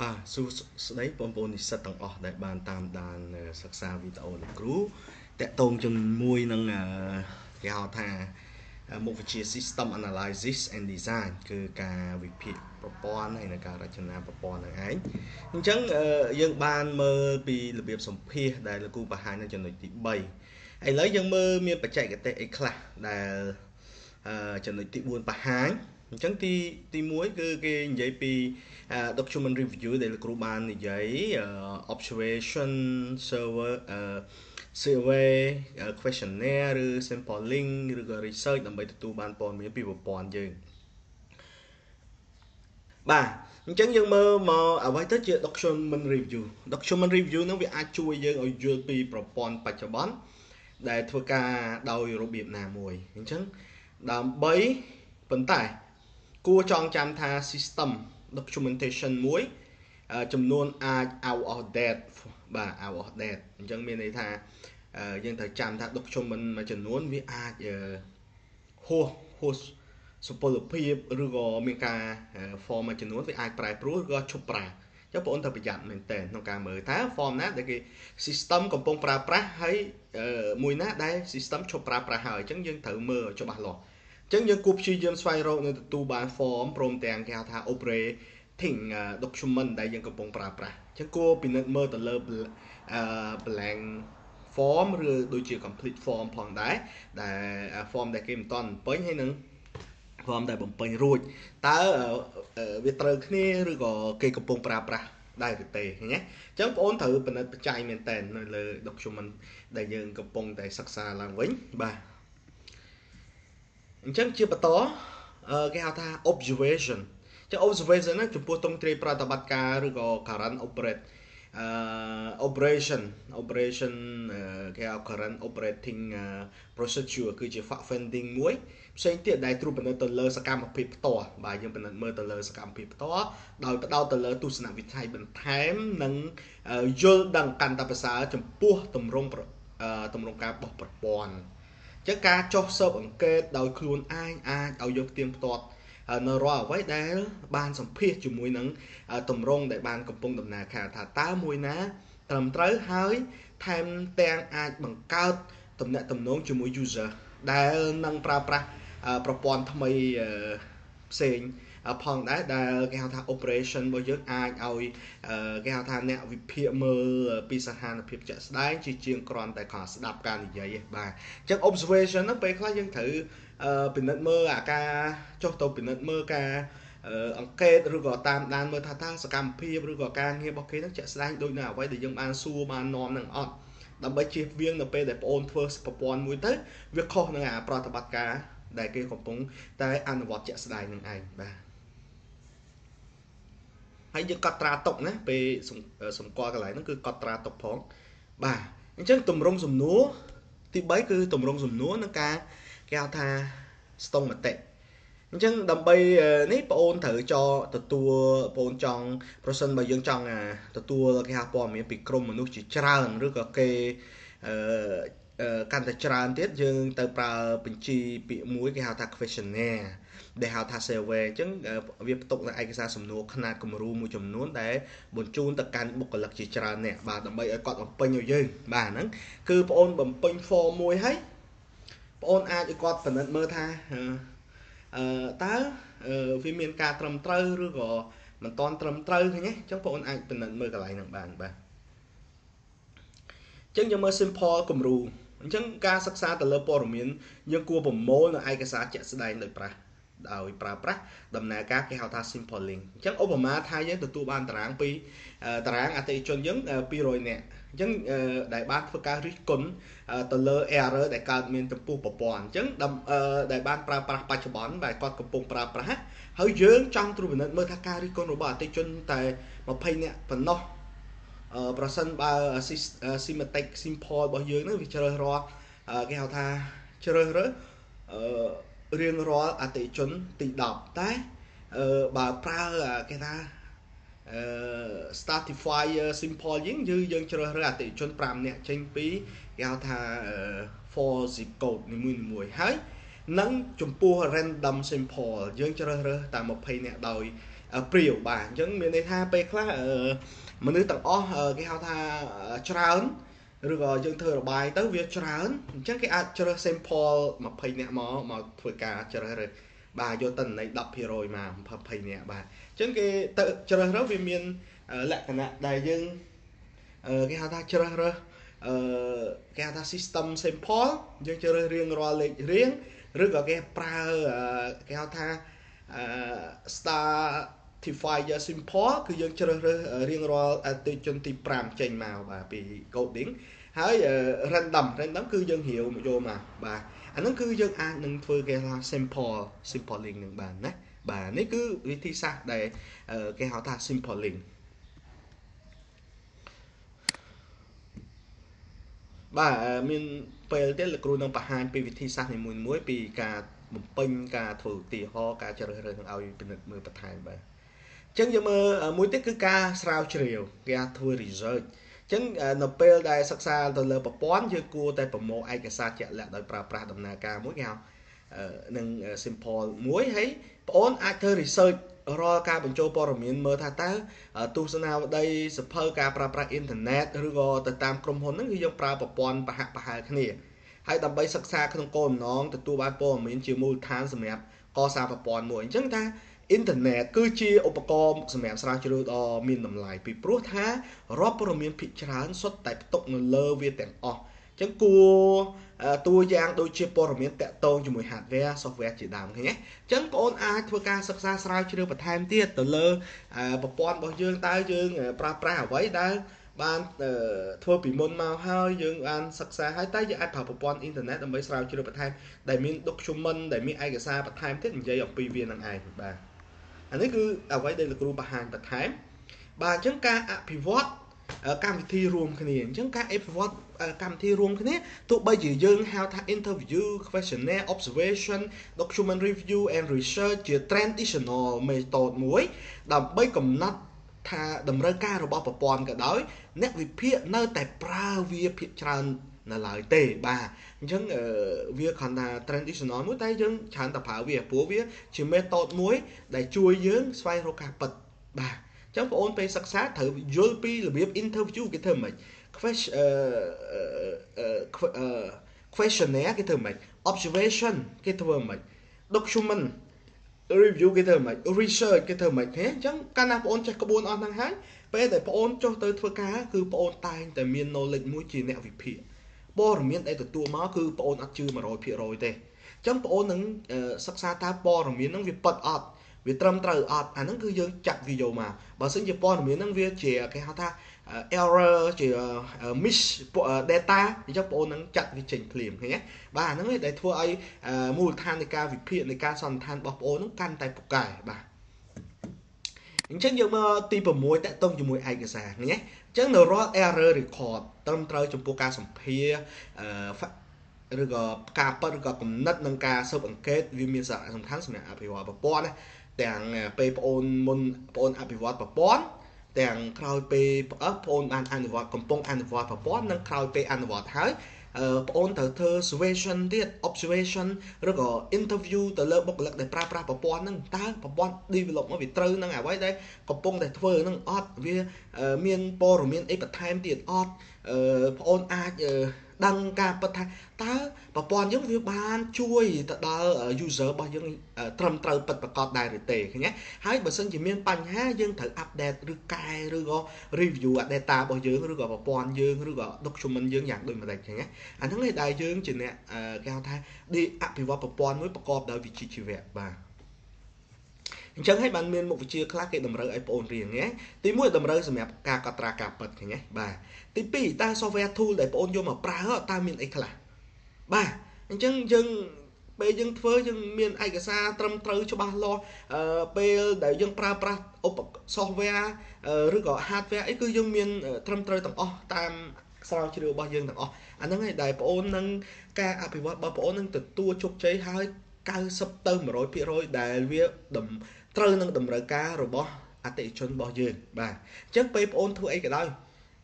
បាទសួស្តីបងប្អូននិស្សិតទាំងអស់ដែលបានតាមដានសិក្សាវីដេអូលោកគ្រូតកតងជាមួយនឹងគេហៅថាមុខវិជ្ជា System Analysis and Design គឺការវិភាគប្រព័ន្ធហើយនិងការរចនាប្រព័ន្ធនឹងឯងអញ្ចឹងយើងបានមើលពីរបៀបសម្ភាសដែលលោកគ្រូបង្ហាញនៅចំណុចទី3ឥឡូវយើងមើលមានបច្ចេកទេសអីខ្លះដែលចំណុចទី4បង្ហាញ អញ្ចឹងទីទី1គឺគេនិយាយពី document review ដែលលោកគ្រូបាននិយាយ observation server survey questionnaire ឬ sampling ឬក៏ research ដើម្បីទទួលបានព័ត៌មានពីប្រព័ន្ធយើងបាទអញ្ចឹងយើងមើលមកអ្វីទៅជា document review document review នឹងវាអាចជួយយើងឲ្យយល់ពីប្រព័ន្ធបច្ចុប្បន្នដែលធ្វើការដោយរបៀបណាមួយអញ្ចឹងដើម្បីប៉ុន្តែ គួរចងចាំថា system documentation មួយចំនួនអាច out of date បាទ out of date អញ្ចឹងមានន័យថាយើងត្រូវចាំថា document មួយចំនួនវាអាចហួសហួសសុពលភាពឬក៏មានការ form មួយចំនួនវាអាចប្រែប្រួលឬក៏ឈប់ប្រើចុះបងប្អូនត្រូវប្រយ័ត្នមែនតើក្នុងការមើលតើ form ណាដែលគេ system កំពុងប្រើប្រាស់ហើយមួយណាដែល system ឈប់ប្រើប្រាស់ហើយអញ្ចឹងយើងត្រូវមើលច្បាស់លាស់អញ្ចឹងយើងគួរព្យាយាមស្វែងរកនៅទទួលបាន form ព្រមទាំងគេហៅថា operating document ដែលយើងកំពុងប្រើប្រាស់អញ្ចឹងគួរពិនិត្យមើលទៅលើ blank form ឬដូចជា complete form ផងដែរដែល form ដែលគេមិនទាន់បំពេញហើយនឹង form ដែលបំពេញរួចតើវាត្រូវគ្នាឬក៏គេកំពុងប្រើប្រាស់ដែរឬទេណាអញ្ចឹងបងអូនត្រូវពិនិត្យបច្ច័យមែនតើនៅលើ document ដែលយើងកំពុងតែសិក្សាឡើងវិញបាទ អញ្ចឹងជាបន្តគេហៅថា observation ចឹង observation ហ្នឹងចំពោះតុងត្រីប្រតិបត្តិការឬក៏ current operate អឺ operation operation គេហៅ current operating procedure គឺជា fact finding មួយផ្សេងទៀតដែលត្រួតពិនិត្យទៅលើសកម្មភាពផ្ទាល់បាទយើងពិនិត្យមើលទៅលើសកម្មភាពផ្ទាល់ដោយផ្ដោតទៅលើទស្សនវិស័យបន្ថែមនិងយល់ដឹងកាន់តែប្រសើរចំពោះទម្រង់ទម្រង់ការបោះប្រព័ន្ធ ចឹងការចុះស៊ើបអង្កេតដោយខ្លួនឯងអាចឲ្យយកផ្ទៀងផ្ទាត់នៅរាល់អ្វីដែលបានសម្ភាសជាមួយនឹងតម្រងដែលបានកំពុងដំណើរការថាតើមួយណាត្រឹមត្រូវហើយថែមទាំងអាចបង្កើតទំនាក់ទំនងជាមួយ user ដែលនឹងប្រើប្រាស់ប្រព័ន្ធថ្មីផ្សេង ផងដែរដែលគេហៅថា operation របស់យើងអាចឲ្យគេហៅថាអ្នកវិភាគមើលពីស្ថានភាពជាក់ស្ដែងជាជាងគ្រាន់តែគ្រាន់ស្ដាប់ការនិយាយទេបាទអញ្ចឹង observation ហ្នឹងពេលខ្លះយើងត្រូវពិនិត្យមើលអាការចុះទៅពិនិត្យមើលការអង្កេតឬក៏តាមដានមើលថាតើសកម្មភាពឬក៏ការងាររបស់គេហ្នឹងជាក់ស្ដែងដូចនៅអ្វីដែលយើងបានសួរបាននាំនឹងអត់ដើម្បីជៀសវាងនៅពេលដែលបងអូនធ្វើប្រព័ន្ធមួយទៅវាខុសនឹងអាប្រតិបត្តិការដែលគេកំពុងតែអនុវត្តជាក់ស្ដែងនឹងឯងបាទ ហើយយើងកត់ត្រាទុកណាពេលសម្គាល់កន្លែងហ្នឹងគឺកត់ត្រាទុកផង បាទអញ្ចឹងតម្រងសំណួរទី3គឺតម្រងសំណួរនឹងការគេហៅថាស្ទង់មតិអញ្ចឹងដើម្បីនេះបងអូនត្រូវចទទួលបងអូនចង់ប្រសិនបើយើងចង់ទទួលគេហៅព័ត៌មានពីក្រុមមនុស្សជាច្រើនឬក៏គេអឺ កាន់តែច្រើនទៀតយើងទៅប្រើបញ្ជីពាក្យមួយគេហៅថា questionnaire ដែលហៅថា survey អញ្ចឹងវាផ្ទុកនៅឯកសារសំណួរຂະຫນាតគំរូមួយចំនួនដែលបញ្ជូនទៅកាន់បុគ្គលិកជាច្រើនអ្នកបាទដើម្បីឲ្យគាត់បំពេញឲ្យយើងបាទហ្នឹងគឺបងអូនបំពេញ form មួយហើយបងអូនអាចឲ្យគាត់ពិនិត្យមើលថាអឺតើវាមានការត្រឹមត្រូវឬក៏មិនតាន់ត្រឹមត្រូវឃើញទេអញ្ចឹងបងអូនអាចពិនិត្យមើលកន្លែងហ្នឹងបានបាទអញ្ចឹងយើងមើល simple គំរូ អញ្ចឹងការសិក្សាទៅលើព័ត៌មានយើងគួរប្រមូលនៅឯកសារជាក់ស្ដែងដោយប្រាស់ដោយប្រើប្រាស់ដំណើរការគេហៅថា simple link អញ្ចឹងឧបមាថាយើងទទួលបានតារាងពីតារាងអតិថិជនយើង200នាក់អញ្ចឹងដែលបានធ្វើការរិះគន់ទៅលើ error ដែលកើតមានចំពោះប្រព័ន្ធអញ្ចឹងដែលបានប្រើប្រាស់បច្ចុប្បន្នដែលគាត់កំពុងប្រើប្រាស់ហើយយើងចង់ត្រួតពិនិត្យមើលថាការរិះគន់របស់អតិថិជនតែ20នាក់ប៉ុណ្ណោះ ប្រសិនបើ systematic simple របស់យើងនឹងវាជ្រើសរាល់គេហៅថាជ្រើសរើសអឺរៀងរាល់អតិជនទី10តែបើប្រើគេថាអឺ Startifier simple យើងយើងយើងជ្រើសរើសអតិជន5នាក់ចេញពីគេហៅថា for zip code នីមួយៗហើយនិងចំពោះ random simple យើងជ្រើសរើសតែ20នាក់ដោយ ព្រាវបាទអញ្ចឹងមានន័យថាពេលខ្លះមនុស្សទាំងអស់គេហៅថាច្រើនឬក៏យើងធ្វើរបាយទៅវាច្រើនអញ្ចឹងគេអាចជ្រើស sample 20នាក់មកមកធ្វើការជ្រើសរើសបាទយកតន័យ10%មក20នាក់បាទអញ្ចឹងគេទៅជ្រើសរើសវាមានលក្ខណៈដែលយើងគេហៅថាជ្រើសរើសអឺគេហៅថា system sample យើងជ្រើសរៀងរាល់លេខរៀងឬក៏គេប្រើគេហៅថាអឺ startifier simple គឺយើងជ្រើសរើសរៀងរាល់អតិជនទី5ចេញមកបាទពី coding ហើយ random random គឺយើងរាវយកមកបាទអាហ្នឹងគឺយើងអាចនឹងធ្វើគេថា simple sampling នឹងបានណាបាទនេះគឺវិធីសាស្ត្រដែលគេហៅថា sampling បាទមានពេលទៀតលោកគ្រូនឹងបង្ហាញពីវិធីសាស្ត្រនីមួយៗពីការបំពេញការធ្វើឧទាហរណ៍ការជ្រើសរើសនឹងឲ្យពិនិត្យមើលបន្ថែមបាទ អញ្ចឹងយើងមើលមួយទៀតគឺការស្រាវជ្រាវគេហៅធ្វើ research អញ្ចឹងនៅពេលដែលសិក្សាទៅលើប្រព័ន្ធយើងគួរតែប្រមូលឯកសារជាក់លាក់ដោយប្រើប្រាស់ដំណើរការមួយគេហៅនឹង simple មួយហើយបងអូនអាចធ្វើ research រាល់ការបញ្ចូលព័ត៌មានមើលថាតើទស្សនាវដ្តីសភៅការប្រើប្រាស់អ៊ីនធឺណិតឬក៏ទៅតាមក្រុមហ៊ុនហ្នឹងគឺយើងប្រើប្រព័ន្ធប្រហាក់ប្រហែលគ្នាហើយដើម្បីសិក្សាក្នុងគោលបំណងទទួលបានព័ត៌មានជាមូលដ្ឋានសម្រាប់កសាងប្រព័ន្ធមួយអញ្ចឹងថា អ៊ីនធឺណិតគឺជាឧបករណ៍សម្រាប់ស្រាវជ្រាវដ៏មានតម្លៃពីព្រោះថារាល់ព័ត៌មានភាគច្រើនសុទ្ធតែផ្ទុកនៅលើវាទាំងអស់អញ្ចឹងគួរតួយ៉ាងដូចជាព័ត៌មានតាក់ទងជាមួយ hardware software ជាដើមឃើញទេអញ្ចឹងបងអូនអាចធ្វើការសិក្សាស្រាវជ្រាវបន្ថែមទៀតទៅលើប្រព័ន្ធរបស់យើងតើយើងប្រើប្រាស់អ្វីដែលបានធ្វើពីមុនមកហើយយើងបានសិក្សាហើយតែយើងអាចប្រើប្រព័ន្ធអ៊ីនធឺណិតដើម្បីស្រាវជ្រាវបន្ថែមដែលមាន document ដែលមានឯកសារបន្ថែមទៀតនិយាយអំពីវានឹងឯងបាទ អានេះគឺអ្វីដែលលោកគ្រូបង្ហាញបន្ថែមបាទអញ្ចឹងការអភិវឌ្ឍកម្មវិធីរួមគ្នាអញ្ចឹងការអភិវឌ្ឍកម្មវិធីរួមគ្នាទោះបីជាយើងហៅថា interview questionnaire observation document review and research ជា traditional method មួយដើម្បីកំណត់ថាតម្រូវការរបស់ប្រព័ន្ធក៏ដោយអ្នកវិភាគនៅតែប្រើវាភាគច្រើន នៅឡើយទេបាទអញ្ចឹងវាគ្រាន់តែ traditional មួយតែយើងច្រើនតែប្រើវាព្រោះវាជា method មួយ ដែលជួយយើងស្វែងរកការពិតបាទអញ្ចឹងបងអូនពេលសិក្សាត្រូវយល់ពីរបៀប interview គេធ្វើម៉េច question questionnaire គេធ្វើម៉េច observation គេធ្វើម៉េច document review គេធ្វើម៉េច research គេធ្វើម៉េចទេអញ្ចឹងកាលណាបងអូនចេះក្បួនអស់ហ្នឹងហើយពេលដែលបងអូនចុះទៅធ្វើការគឺបងអូនតែងតែមាន knowledge មួយជាអ្នកវិភាគ ព័ត៌មានដែលទទួលមកគឺបងអូនអត់ជឿ100%ទេអញ្ចឹងបងអូននឹងសិក្សាតើព័ត៌មានហ្នឹងវាពិតអត់វាត្រឹមត្រូវអត់អាហ្នឹងគឺយើងចាត់វាយកមកបើមិនជាព័ត៌មានហ្នឹងវាជាគេហៅថា error ជា miss data អញ្ចឹងបងប្អូននឹងចាត់វាចេញភ្លាមឃើញទេបាទអាហ្នឹងឯងដែលធ្វើឲ្យមូលដ្ឋាននៃការវិភាគនៃការសន្និដ្ឋានរបស់បងប្អូនហ្នឹងកាន់តែពូកែបាទអញ្ចឹងយើងមកទី6តកតងជាមួយឯកសារឃើញទេអញ្ចឹងនៅរាល់ error record ត្រឹមត្រូវចំពោះការសម្ភារឬក៏ការប៉ັດឬក៏កំណត់នឹងការស៊ើបអង្កេតវាមានសារៈសំខាន់សម្រាប់អភិវឌ្ឍប្រព័ន្ធណាទាំងពេលបងអូនមុនបងអូនអភិវឌ្ឍប្រព័ន្ធទាំងក្រោយពេលបងប្អូនបានអនុវត្តកំពុងអនុវត្តប្រព័ន្ធនិងក្រោយពេលអនុវត្តហើយ បងអូនត្រូវធ្វើ observation ទៀត observation ឬក៏ interview ទៅលើបុគ្គលិកដែលប្រើប្រាស់ប្រព័ន្ធហ្នឹងតើប្រព័ន្ធ develop មកវាត្រូវនឹងអ្វីដែលកំពុងតែធ្វើហ្នឹងអត់វាមានព័ត៌មានអីបន្ថែមទៀតអត់បងអូនអាច ដឹងការពិតថាតើប្រព័ន្ធយើងវាបានជួយទៅដល់ user របស់យើងត្រឹមត្រូវពិតប្រាកដដែរឬទេឃើញទេហើយបើសិនជាមានបញ្ហាយើងត្រូវ update ឬកែឬក៏ review data របស់យើងឬក៏ប្រព័ន្ធយើងឬក៏ document យើងយ៉ាងដូចម្ដេចឃើញទេអាហ្នឹងឯងដែលយើងជាអ្នកគេហៅថាអភិវឌ្ឍប្រព័ន្ធមួយប្រកបដោយវិជ្ជាជីវៈបាទ អញ្ចឹងហើយបានមានមុខវិជ្ជាខ្លះគេតម្រូវឲ្យបងអូនរៀនណាទី1តម្រូវសម្រាប់ការកត់ត្រាការពិតឃើញទេបាទទី2តើ software tool ដែលបងអូនយកមកប្រើតើមានអីខ្លះបាទអញ្ចឹងយើងពេលយើងធ្វើយើងមានឯកសារត្រឹមត្រូវច្បាស់លាស់ពេលដែលយើងប្រើប្រាស់ឧប software ឬក៏ hardware អីគឺយើងមានត្រឹមត្រូវទាំងអស់តាមស្រាវជ្រាវរបស់យើងទាំងអស់អាហ្នឹងឯងដែលបងអូននឹងការអភិវឌ្ឍរបស់បងអូននឹងទទួលជោគជ័យហើយ90ទៅ100%ដែលវា ត្រូវនឹងតម្រូវការរបស់អតិថិជនរបស់យើងបាទអញ្ចឹងពេលបងអូនធ្វើអីក៏ដោយ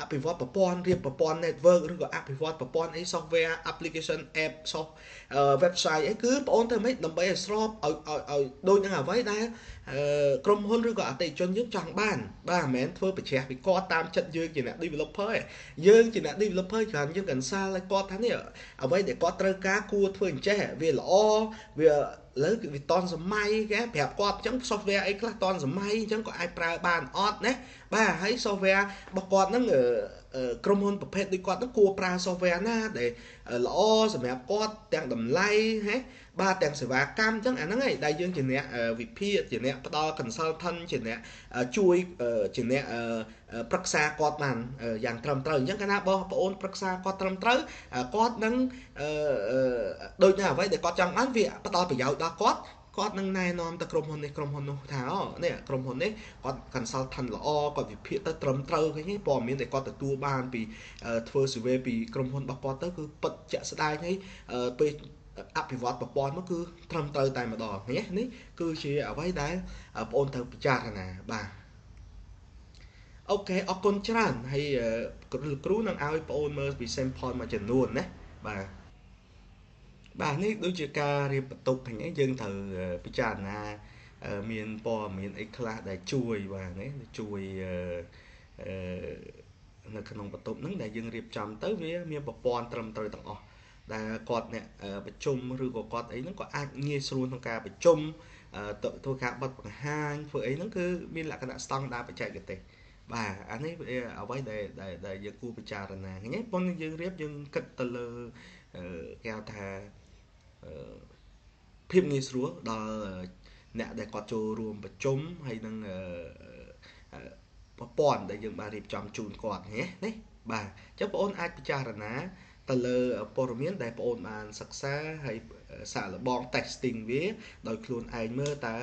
អភិវឌ្ឍប្រព័ន្ធរៀបប្រព័ន្ធ network ឬក៏អភិវឌ្ឍប្រព័ន្ធអី software application app soft website អីគឺបងអូនធ្វើម៉េចដើម្បីឲ្យស្របឲ្យឲ្យឲ្យដូចនឹងអ្វីដែលក្រុមហ៊ុនឬក៏អតិថិជនយើងចង់បានបាទមិនមែនធ្វើប្រជ្រះពីគាត់តាមចិត្តយើងជាអ្នក developer ទេយើងជាអ្នក developer ច្រើនយើងកាន់សាលឲ្យគាត់ថានេះអ្វីដែលគាត់ត្រូវការគួរធ្វើអញ្ចេះវាល្អវា លើគឺវាតនសម័យគេប្រាប់គាត់អញ្ចឹង software អីខ្លះតនសម័យអញ្ចឹងក៏អាចប្រើបានអត់ណាបាទហើយ software របស់គាត់ហ្នឹង ក្រុមហ៊ុនប្រភេទដូចគាត់ហ្នឹងគួរប្រើ software ណាដែលល្អសម្រាប់គាត់ទាំងតម្លៃហ៎បាទទាំងសេវាកម្មអញ្ចឹងអាហ្នឹងឯងដែលយើងជាអ្នកវិភាគជាអ្នកផ្ដល់ consultant ជាអ្នកជួយជាអ្នកប្រឹក្សាគាត់បានយ៉ាងត្រឹមត្រូវអញ្ចឹងកាលណាបងប្អូនប្រឹក្សាគាត់ត្រឹមត្រូវគាត់នឹងដូចនៅអ្វីដែលគាត់ចង់បានវាផ្ដល់ប្រយោជន៍ដល់គាត់ គាត់នឹងណែនាំទៅក្រុមហ៊ុននេះក្រុមហ៊ុននោះថាអូនេះក្រុមហ៊ុននេះគាត់ consultant ល្អគាត់វិភាគទៅត្រឹមត្រូវឃើញទេព័ត៌មានដែលគាត់ទទួលបានពីធ្វើ survey ពីក្រុមហ៊ុនរបស់គាត់ទៅគឺពិតជាក់ស្ដែងហើយពេលអភិវឌ្ឍប្រព័ន្ធមកគឺត្រឹមត្រូវតែម្ដងនេះនេះគឺជាអ្វីដែលបងអូនត្រូវពិចារណាបាទអូខេអរគុណច្រើនហើយគ្រូនឹងឲ្យបងអូនមើលពី sample មួយចំនួនណាបាទ បាទនេះដូចជាការរៀបបន្ទុកហ្នឹងឯងយើងត្រូវពិចារណាមានព័ត៌មានអីខ្លះដែលជួយបាទនេះជួយនៅក្នុងបន្ទប់ហ្នឹងដែលយើងរៀបចំទៅវាមានប្រព័ន្ធត្រឹមត្រូវទាំងអស់ដែលគាត់អ្នកប្រជុំឬក៏គាត់អីហ្នឹងក៏អាចងាយស្រួលក្នុងការប្រជុំធ្វើការបិទបង្ហាញធ្វើអីហ្នឹងគឺមានលក្ខណៈស្តង់ដារបច្ចេកទេសបាទអានេះអ្វីដែលដែលយើងគួរពិចារណាហ្នឹងប៉ុន្តែយើងរៀបយើងគិតទៅលើគេហៅថា ភាពងាយស្រួលដល់អ្នកដែលគាត់ចូលរួមប្រជុំហើយនឹងប្រព័ន្ធដែលយើងបានរៀបចំជូនគាត់ណានេះបាទអញ្ចឹងបងអូនអាចពិចារណាទៅលើព័ត៌មានដែលបងអូនបានសិក្សាហើយសាកល្បង testing វាដោយខ្លួនឯងមើលតើ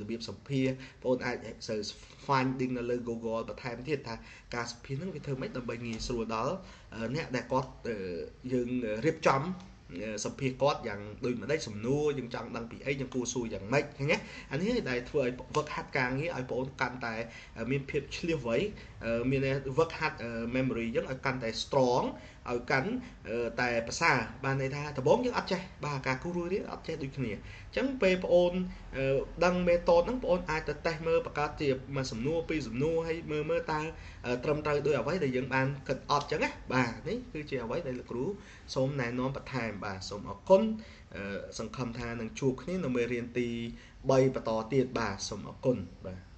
របៀបសម្ភារបងអូនអាច finding នៅលើ Google បន្ថែមទៀតថាការសម្ភារហ្នឹងវាធ្វើម៉េចដើម្បីងាយស្រួលដល់អ្នកដែលគាត់យើងរៀបចំ សម្ភារគាត់យ៉ាងដូចម្ដេចសំណួរយើងចង់ដឹងពីអីយើងគួរសួរយ៉ាងម៉េចឃើញទេអានេះដែលធ្វើឲ្យវឹកហាត់ការងារឲ្យបងអូនកាន់តែមានភាពឆ្លៀសវៃមានវឹកហាត់ memory យើងឲ្យកាន់តែ strong ឲ្យកាន់តែភាសាបានន័យថាដំបូងយើងអត់ចេះបាទការគូររួយរៀនអត់ចេះដូចគ្នាអញ្ចឹងពេលបងអូនដឹងមេតូតហ្នឹងបងអូនអាចទៅតេស្តមើលបង្កើតជាមួយសំណួរពីរសំណួរហើយមើលមើលតើត្រឹមត្រូវដោយអ្វីដែលយើងបានគិតអត់អញ្ចឹងណាបាទនេះគឺជាអ្វីដែលលោកគ្រូសូមណែនាំបន្ថែមបាទសូមអរគុណសង្ឃឹមថានឹងជួបគ្នានៅមេរៀនទី3បន្តទៀតបាទសូមអរគុណបាទ